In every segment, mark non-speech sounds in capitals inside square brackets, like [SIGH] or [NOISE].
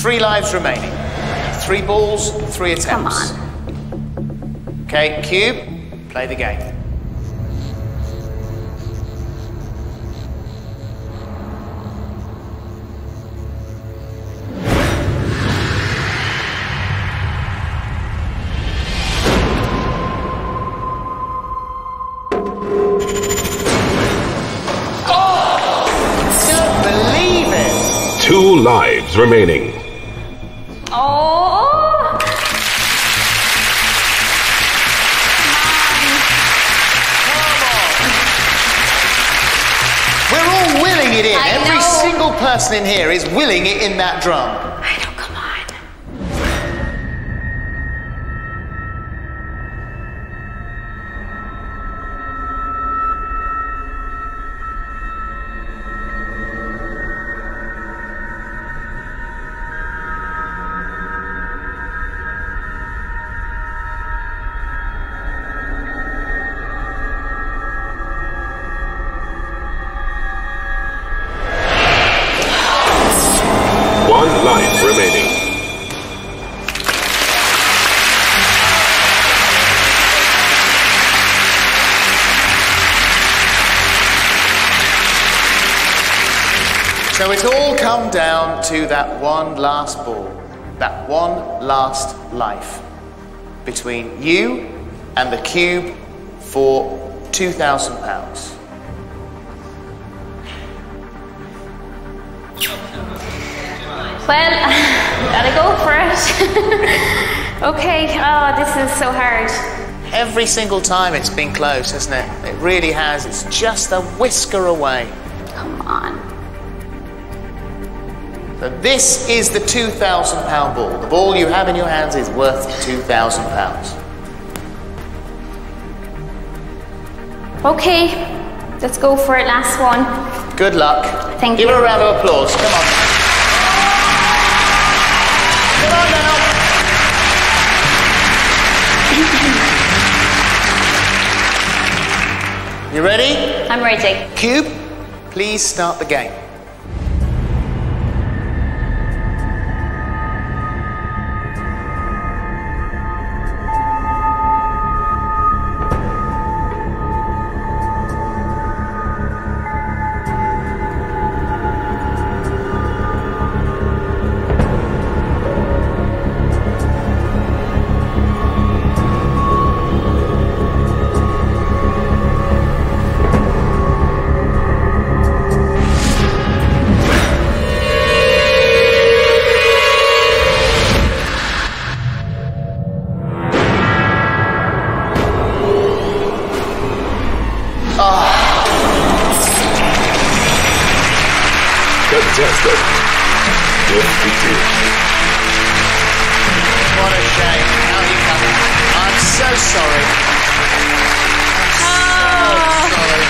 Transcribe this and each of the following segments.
Three lives remaining. Three balls, three attempts. Come on. Okay, Cube, play the game. Oh! Don't believe it! Two lives remaining. Oh! We're all willing it in. I Every know. single person in here is willing it in that drum. One life remaining. So it's all come down to that one last ball, that one last life between you and the cube for £2,000. Well, [LAUGHS] gotta go for it. [LAUGHS] okay, oh, this is so hard. Every single time it's been close, hasn't it? It really has. It's just a whisker away. Come on. So this is the £2,000 ball. The ball you have in your hands is worth £2,000. Okay, let's go for it. Last one. Good luck. Thank Give you. Give her a round of applause. Come on. Come on, Daniel. You ready? I'm ready. Cube, please start the game. Contestant. Defeated. What a shame. How you coming? I'm so sorry. I'm so sorry.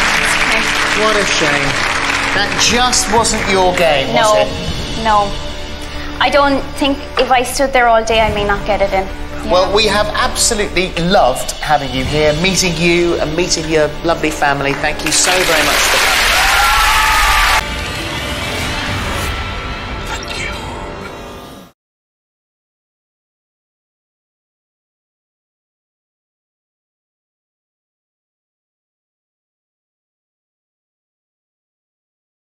What a shame. That just wasn't your game, was it? no. I don't think if I stood there all day, I may not get it in. Yeah. Well, we have absolutely loved having you here, meeting you and meeting your lovely family. Thank you so very much for